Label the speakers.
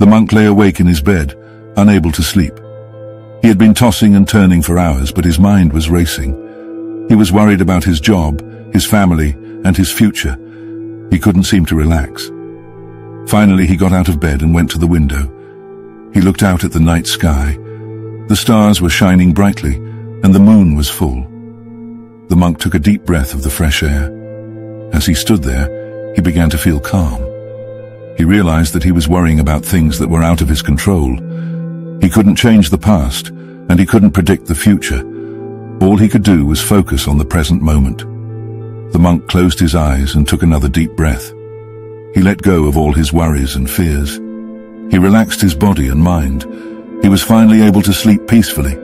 Speaker 1: The monk lay awake in his bed, unable to sleep. He had been tossing and turning for hours, but his mind was racing. He was worried about his job, his family, and his future. He couldn't seem to relax. Finally, he got out of bed and went to the window. He looked out at the night sky. The stars were shining brightly, and the moon was full. The monk took a deep breath of the fresh air. As he stood there, he began to feel calm. Realized that he was worrying about things that were out of his control. He couldn't change the past, and he couldn't predict the future. All he could do was focus on the present moment. The monk closed his eyes and took another deep breath. He let go of all his worries and fears. He relaxed his body and mind. He was finally able to sleep peacefully,